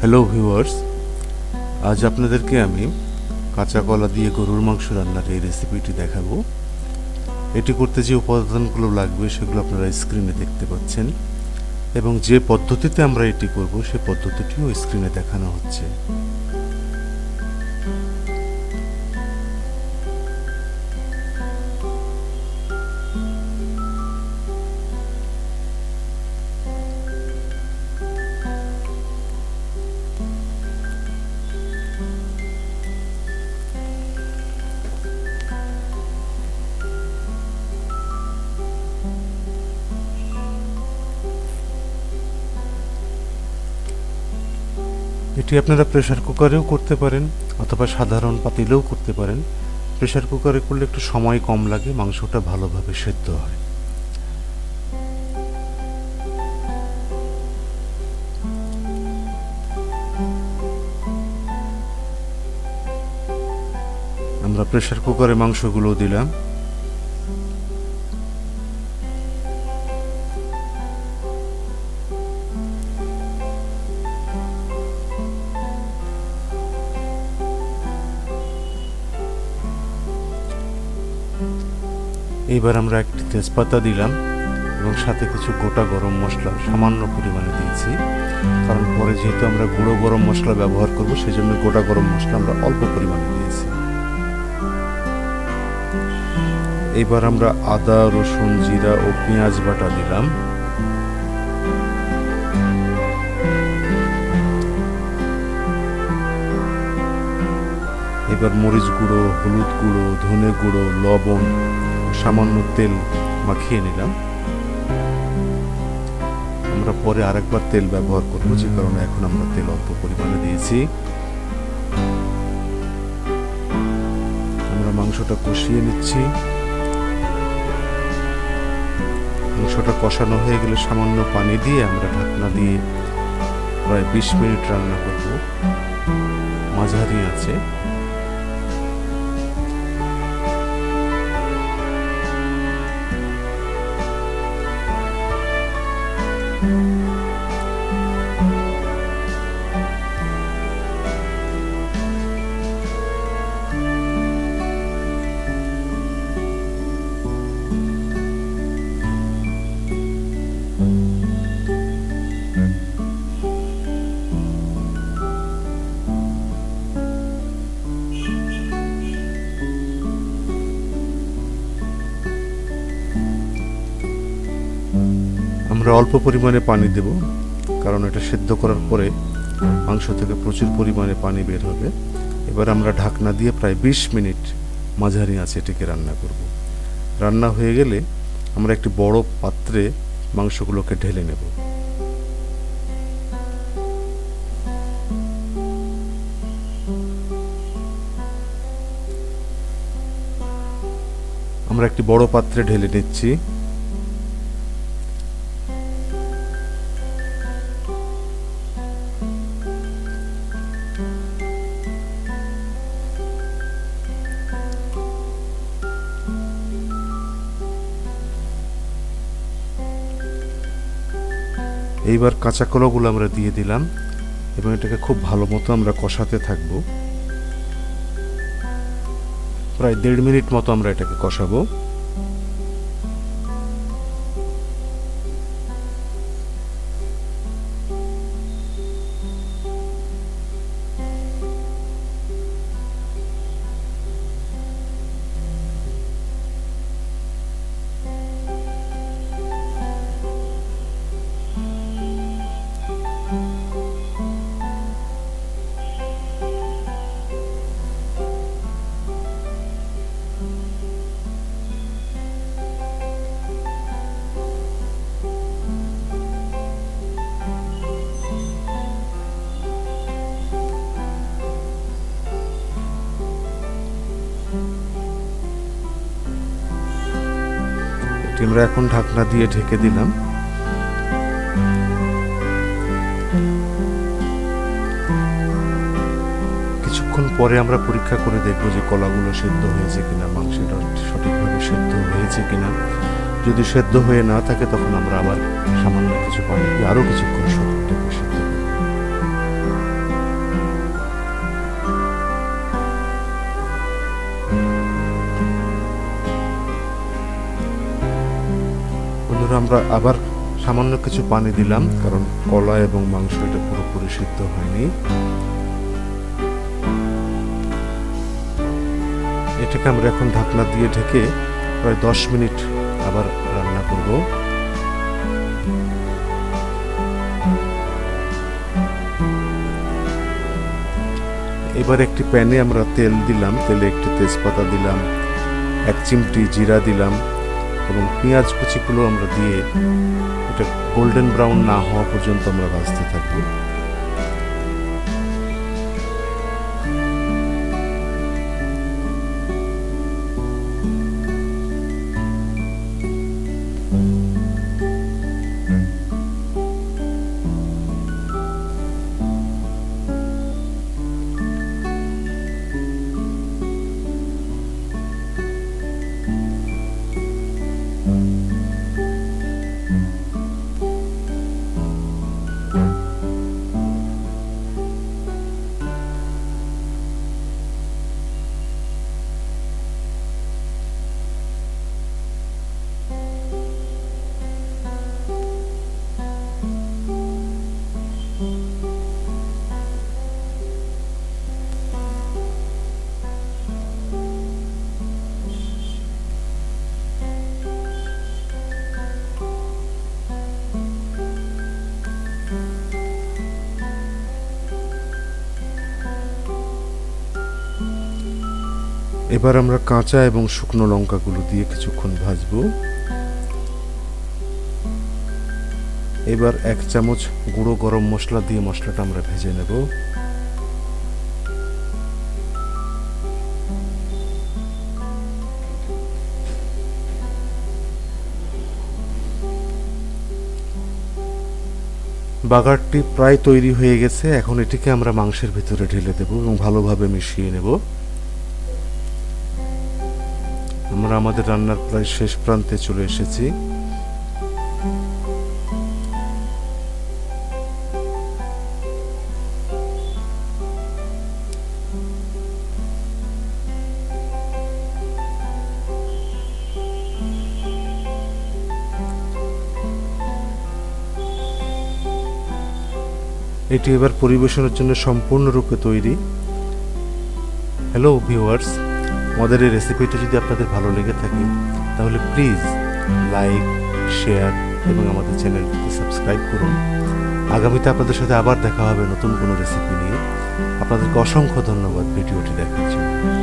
Hello viewers আজ আপনাদেরকে আমি কাঁচা কলা দিয়ে গরুর মাংস রান্নার এই রেসিপিটি দেখাবো। এটি করতে যে উপাদানগুলো লাগবে সেগুলো আপনারা স্ক্রিনে দেখতে পাচ্ছেন এবং যে পদ্ধতিতে আমরা এটি করব সে পদ্ধতিটিও স্ক্রিনে দেখানো হচ্ছে। এটি আপনারা প্রেশার কুকারেও করতে পারেন অথবা সাধারণ পাতিলেও করতে পারেন। প্রেশার কুকারে করলে একটু সময় কম লাগে, মাংসটা ভালোভাবে সেদ্ধ হয়। আমরা প্রেশার কুকারে মাংসগুলো দিলাম। এইবার আমরা একটি তেজপাতা দিলাম এবং সাথে কিছু গোটা গরম মশলা সামান্য পরিমাণে দিয়েছি। কারণ পরে যেহেতু আমরা গুঁড়ো গরম মশলা ব্যবহার করব সেই জন্য গোটা গরম মশলা আমরা অল্প পরিমাণে দিয়েছি। এইবার আমরা আদা, রসুন, জিরা ও পেঁয়াজ বাটা দিলাম। এবার মরিচ গুঁড়ো, হলুদ গুঁড়ো, ধনে গুঁড়ো, লবণ সামান্য তেল মাখিয়ে নিলাম। আমরা পরে আরেকবার তেল ব্যবহার করব, যে কারণে এখন আমরা তেল অল্প পরিমাণে দিয়েছি। আমরা মাংসটা কষিয়ে নিচ্ছি। মাংসটা কষানো হয়ে গেলে সামান্য পানি দিয়ে আমরা ঢাকনা দিয়ে প্রায় বিশ মিনিট রান্না করব। মাঝারি আছে। আমরা অল্প পরিমাণে পানি দেব, কারণ এটা সেদ্ধ করার পরে মাংস থেকে প্রচুর পরিমাণে পানি বের হবে। এবার আমরা ঢাকনা দিয়ে প্রায় বিশ মিনিট মাঝারি আছে এটিকে রান্না করব। রান্না হয়ে গেলে আমরা একটি বড় পাত্রে মাংসগুলোকে ঢেলে নেব। আমরা একটি বড় পাত্রে ঢেলে নিচ্ছি। এইবার কাঁচা কলাগুলো আমরা দিয়ে দিলাম এবং এটাকে খুব ভালো মতো আমরা কষাতে থাকব। প্রায় দেড় মিনিট মতো আমরা এটাকে কষাবো। আমরা এখন ঢাকনা দিয়ে ঢেকে দিলাম। কিছুক্ষণ পরে আমরা পরীক্ষা করে দেখব যে কলাগুলো সেদ্ধ হয়েছে কিনা মাংসটা সঠিকভাবে সেদ্ধ হয়েছে কিনা। যদি সেদ্ধ হয়ে না থাকে, তখন আমরা আবার সামান্য কিছু পানি আরও কিছুক্ষণ সেদ্ধ আমরা আবার সামান্য কিছু পানি দিলাম, কারণ কলা এবং মাংস এটা পুরোপুরি সিদ্ধ হয়নি। এটাকে আমরা এখন ঢাকনা দিয়ে ঢেকে প্রায় দশ মিনিট আবার রান্না করব। এবার একটি প্যানে আমরা তেল দিলাম, তেলে একটি তেজপাতা দিলাম, এক চিমটি জিরা দিলাম এবং পেঁয়াজ কুচিগুলো আমরা দিয়ে এটা গোল্ডেন ব্রাউন না হওয়া পর্যন্ত আমরা ভাজতে থাকব। এবার আমরা কাঁচা এবং শুকনো লঙ্কাগুলো দিয়ে কিছুক্ষণ ভাজবো। এবার এক চামচ গুঁড়ো গরম মশলা দিয়ে মশলাটা আমরা ভেজে নেব। বাগারটি প্রায় তৈরি হয়ে গেছে, এখন এটিকে আমরা মাংসের ভিতরে ঢেলে দেব এবং ভালোভাবে মিশিয়ে নেব। আমরা আমাদের রান্নার প্রায় শেষ প্রান্তে চলে এসেছি। এটি এবার পরিবেশনের জন্য সম্পূর্ণরূপে তৈরি। হ্যালো ভিউয়ার্স আমাদের এই রেসিপিটা যদি আপনাদের ভালো লেগে থাকে, তাহলে প্লিজ লাইক শেয়ার এবং আমাদের চ্যানেলটিকে সাবস্ক্রাইব করুন। আগামীতে আপনাদের সাথে আবার দেখা হবে নতুন কোনো রেসিপি নিয়ে। আপনাদেরকে অসংখ্য ধন্যবাদ ভিডিওটি দেখার জন্য।